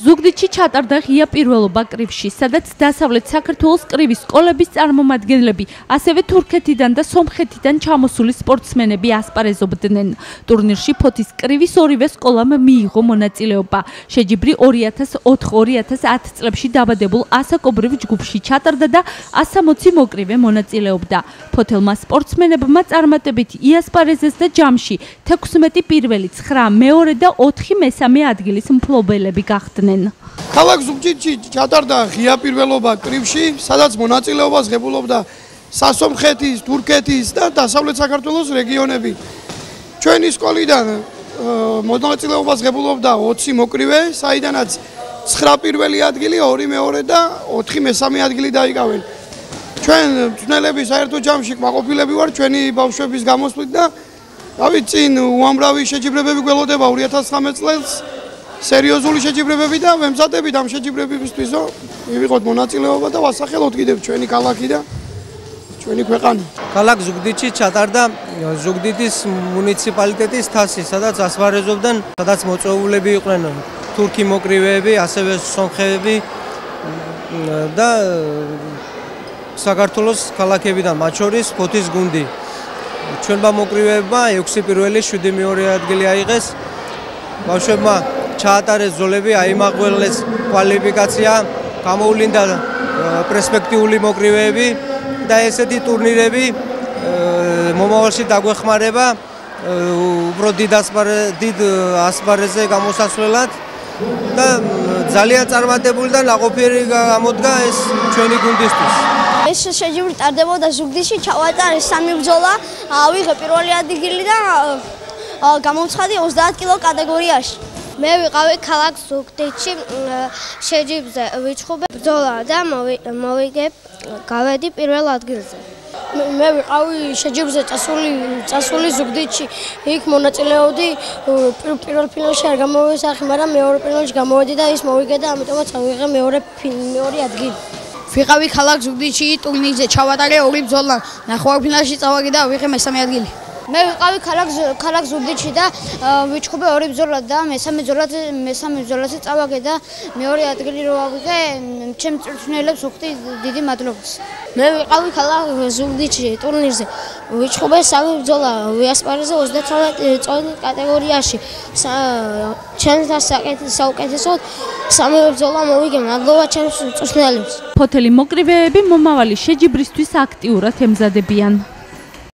ზუგდიდში ჩატარდა ღია პირველობა კრივში, სადაც დასავლეთ საქართველოს კრივის სკოლების წარმომადგენლები, ასევე თურქეთიდან და სომხეთიდან ჩამოსული სპორტსმენები ასპარეზობდნენ. ტურნირში ფოთის კრივის ორივე სკოლამ მიიღო მონაწილეობა. შეჯიბრი 2004-2010 წლებში დაბადებულ ასაკობრივ ჯგუფში ჩატარდა და 160 მოკრივე მონაწილეობდა. ფოთელმა სპორტსმენებმა წარმატებით იასპარეზეს და ჯამში 16 პირველი, 9 მეორე და 4 მესამე ადგილის მფლობელები გახდნენ. იყვნენ. ქალაქ ზუგდიდში ჩატარდა ღია პირველობა კრივში, სადაც მონაწილეობას ღებულობდა სასომხეთის, თურქეთის და დასავლეთ საქართველოს რეგიონები. ჩვენი სკოლიდან მონაწილეობას ღებულობდა 20 მოკრივე, საიდანაც 9 პირველი ადგილი, 2 მეორე და 4 მესამე ადგილი დაიკავენ. ჩვენ თუნელები საერთო ჯამში ყვაყოფილები ვარ ჩვენი ბავშვების გამოსვლით და რავი წინ უამრავი შეჯიბრებები გველოდება 2019 წელს. სერიოზული შეჯიბრებები და ვემზადებით ამ შეჯიბრებებისთვის, რომ მივიღოთ მონაწილეობა და ვასახელოთ კიდევ ჩვენი ქალაქი და ჩვენი ქვეყანა. ქალაქ ზუგდიდში ჩატარდა ზუგდიდის მუნიციპალიტეტის თასი, სადაც ასპარეზობდნენ, სადაც მოწვეულები იყვნენ თურქი მოკრივეები, ასევე სომხები და საქართველოს ქალაქებიდან, მათ შორის ფოთის გუნდი. ჩვენმა მოკრივეებმა 6 პირველი 7 მეორე ადგილი აიღეს. ბავშვებმა ჩაატარეს ზოლები, აიმაღველეს კვალიფიკაცია, გამოულინდა პერსპექტიული მოკრივეები და ესეთი ტურნირები მომავალში დაგვეხმარება უფრო დიდ ასპარე დიდ ასპარეზე გამოსასვლელად და ძალიან წარმატებული და ნაყოფიერი გამოდგა ეს ჩვენი გუნდისთვის. ეს შეჯიბრი ტარდებოდა ზუგდიდში, ჩავატარე სამი ბრძოლა, ავიღე პირველი ადგილი და გამომცხადი 30 კილო კატეგორიაში. მე ვიყავი ქალაქ ზუგდიდში შეჯიბზე ვიჩხუბე ბრძოლა და მოვიგე გავედი პირველ ადგილზე. მე ვიყავი შეჯიბზე წასული წასული ზუგდიდში იქ მონაწილეობდი პირველ ფინალში არ გამოვისახი მაგრამ მეორე ფინალში გამოვედი და ის მოვიგე და ამიტომაც ავიღე მეორე მეორე ადგილი. ვიყავი ქალაქ ზუგდიდში ტურნირზე ჩავატარე ორი ბრძოლა. ნახევარფინალში წავაგე და ავიღე მესამე ადგილი მე ვიყავი ქალაქ ქალაქ ზუგდიდში და ვიჩხუბე ორი ბრძოლა და მესამე ბრძოლაზე მესამე ბრძოლაზე წავაგე და მეორე ადგილი რო ავიღე ჩემ წვრთნელებს ვხვდი დიდი მადლობას. მე ვიყავი ქალაქ ზუგდიდში ტურნირზე. ვიჩხუბე სამი ბრძოლა ვიასპარეზე 39 წონის კატეგორიაში. ჩემს და საუკეთესო სამი ბრძოლა მოვიგე მადლობა ჩემს წვრთნელებს ფოთელი მოკრივეები მომავალი შეჯიბრისთვის აქტიურად ემზადებიან